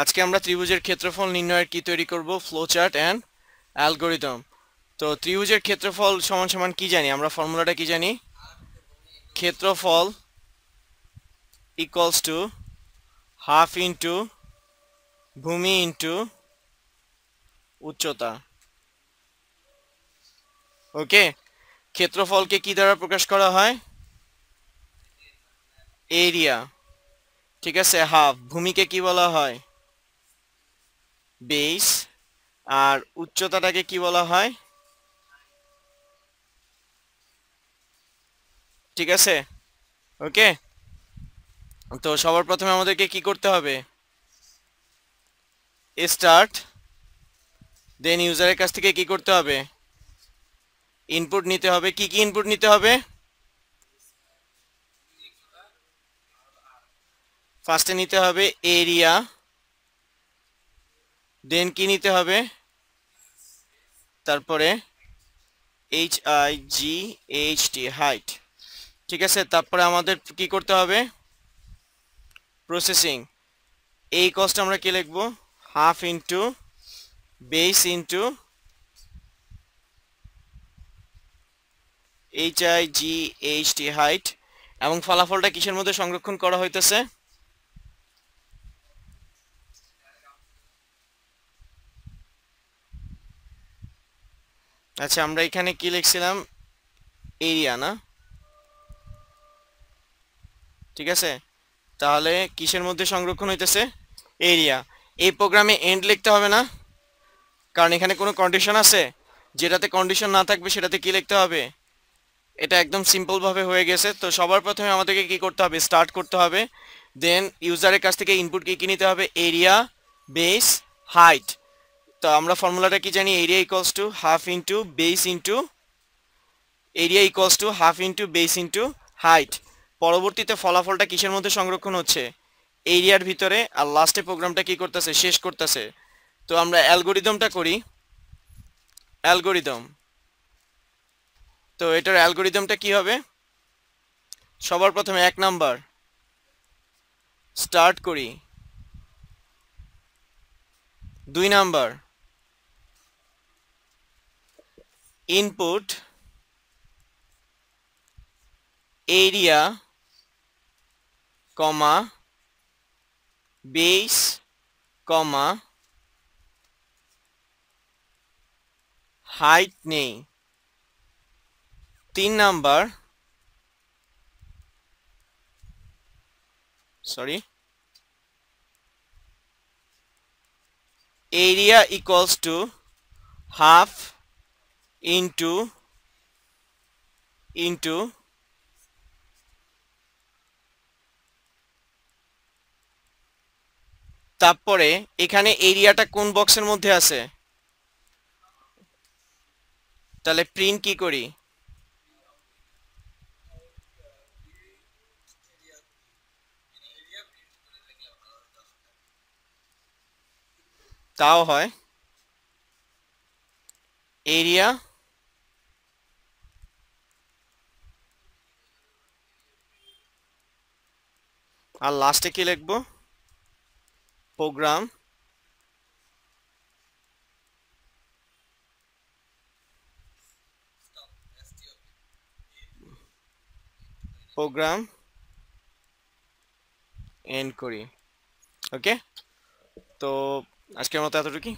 আজকে আমরা ত্রিভুজের ক্ষেত্রফল নির্ণয়ের কি তৈরি করব? ফ্লো চার্ট অ্যান্ড অ্যালগোরিদম তো ত্রিভুজের ক্ষেত্রফল সমান সমান কি জানি? আমরা ফর্মুলাটা কি জানি? ক্ষেত্রফল ইকুয়ালস টু হাফ ইন্টু ভূমি ইন্টু উচ্চতা। ওকে ক্ষেত্রফলকে কি দ্বারা প্রকাশ করা হয়? এরিয়া ঠিক আছে? হাফ ভূমিকে কি বলা হয়? বেস আর উচ্চতাটাকে কি বলা হয়? ঠিক আছে? ওকে? তো সবার প্রথমে আমাদেরকে কি করতে হবে? স্টার্ট, দেন ইউজারের কাছ থেকে কি করতে হবে? ইনপুট নিতে হবে। কি কি ইনপুট নিতে হবে? ফার্স্টে নিতে হবে এরিয়া দেন কি নিতে হবে? তারপরে H I G H T height ঠিক আছে? তারপরে আমাদের কি করতে হবে? প্রসেসিং এই কস্ট আমরা কি লিখব? Half into base into H I G H T height এবং ফলাফলটা কিসের মধ্যে সংরক্ষণ করা হইতেছে? আচ্ছা আমরা এখানে কি লিখছিলাম? এরিয়া, না? ঠিক আছে? তাহলে কিসের মধ্যে সংরক্ষণ হইতেছে? এরিয়া। এই প্রোগ্রামে এন্ড লিখতে হবে না? কারণ এখানে কোনো কন্ডিশন আছে? যেটাতে কন্ডিশন না থাকবে, সেটাতে কি লিখতে হবে? এটা একদম সিম্পলভাবে হয়ে গেছে। তো সবার প্রথমে আমাদেরকে কি করতে হবে? স্টার্ট করতে হবে। দেন ইউজারের কাছ থেকে ইনপুট কি কি নিতে হবে? এরিয়া বেস হাইট তো আমরা ফর্মুলাটা কি জানি? Area equals to half into base into area equals to half into base into height পরবর্তীতে ফলাফলটা কিসের মধ্যে সংরক্ষণ হচ্ছে? এরিয়ার ভিতরে। আর লাস্টে প্রোগ্রামটা কি করতেছে? শেষ করতেছে। তো আমরা অ্যালগোরিদমটা করি। অ্যালগোরিদম। তো এটার অ্যালগোরিদমটা কি হবে? সবার প্রথমে এক নাম্বার। স্টার্ট করি। দুই number. input area comma base comma height নেই তিন number sorry area equals to half into into, তারপরে এখানে এরিয়াটা কোন বক্সের মধ্যে আছে? তাহলে প্রিন্ট কি করি? তাও হয়। এরিয়া আর লাস্টে কি লিখব? প্রোগ্রাম প্রোগ্রাম এন্ড করি। ওকে তো আজকের মতো এতটুকুই।